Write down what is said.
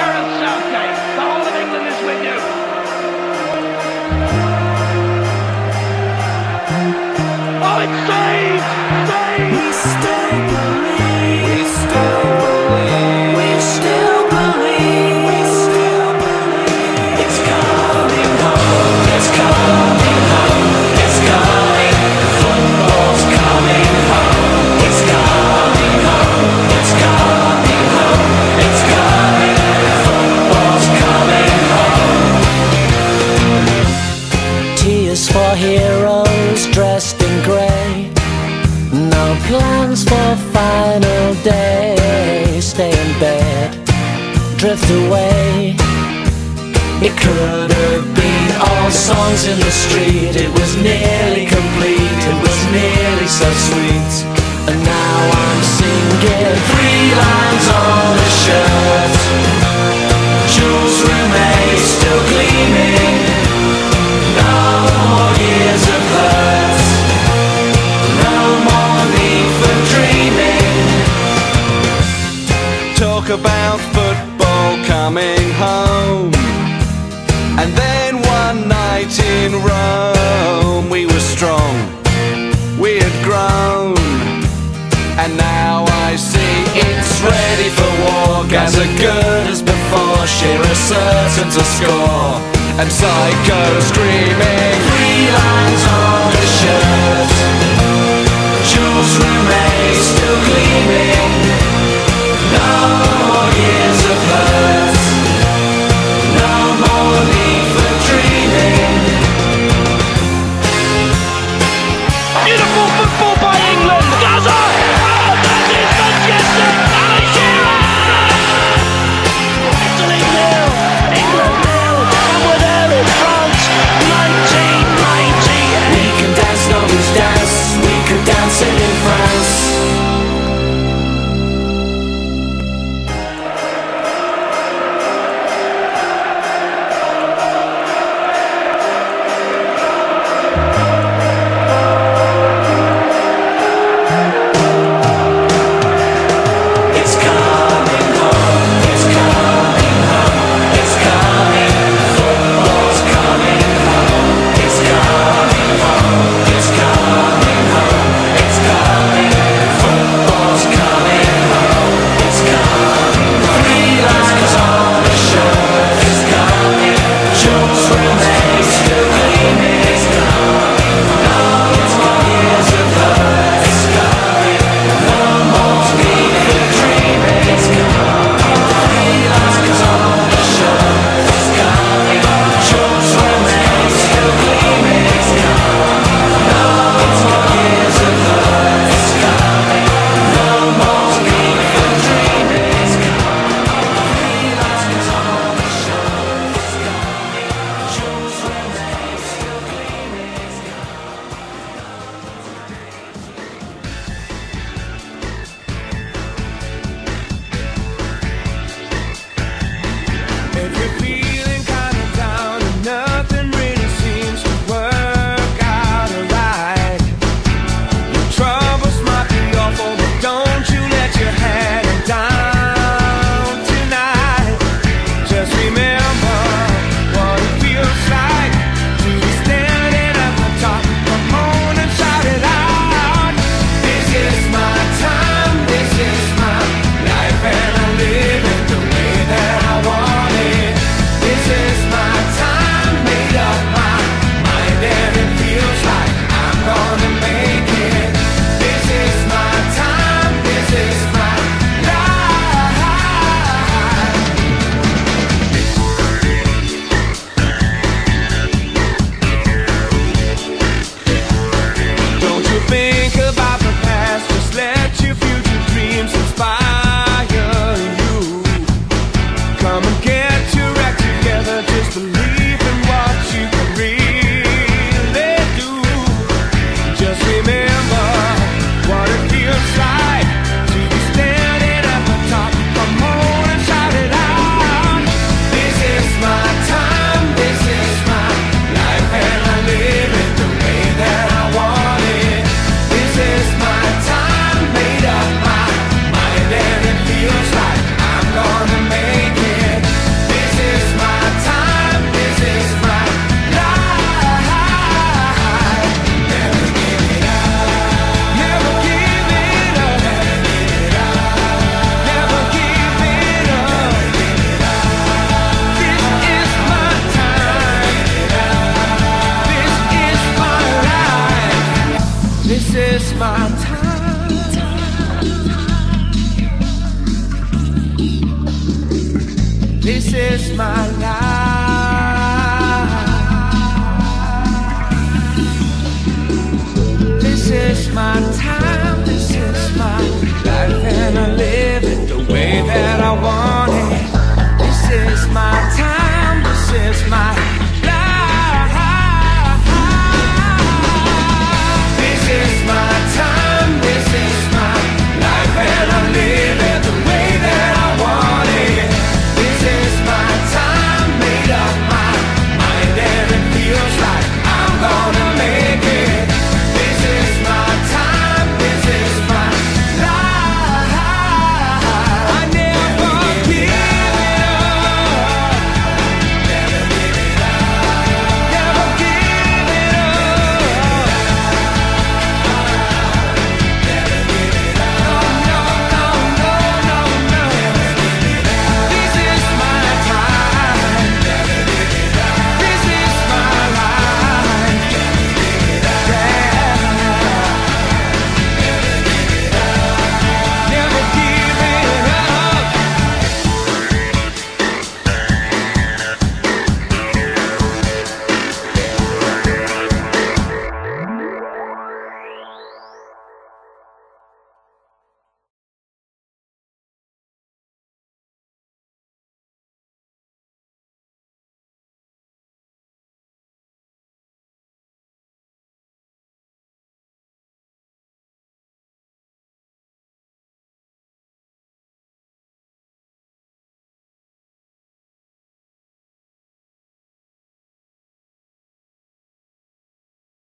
Gareth Southgate. The whole of England is with you. Oh, it's saved! drift away. It could have been all songs in the street. It was nearly complete, it was nearly so sweet. And now I'm singing three lions on talk about football coming home. And then one night in Rome, we were strong, we had grown. And now I see it's ready for war, as good as before. Shearer certain to score, and Psycho screaming, three lions on the shirt. Jules Rimet still gleaming. My time. This is my life. This is